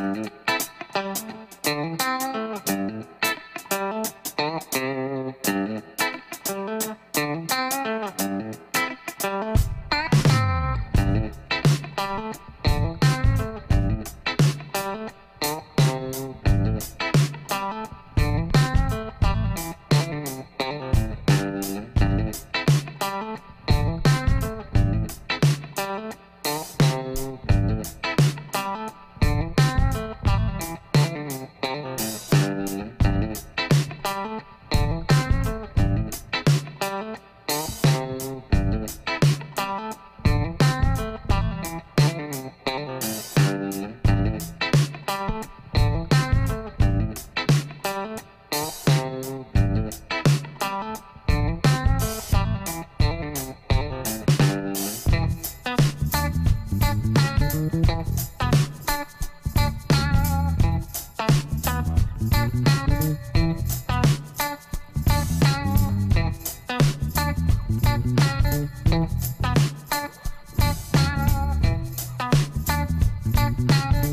Thank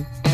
time.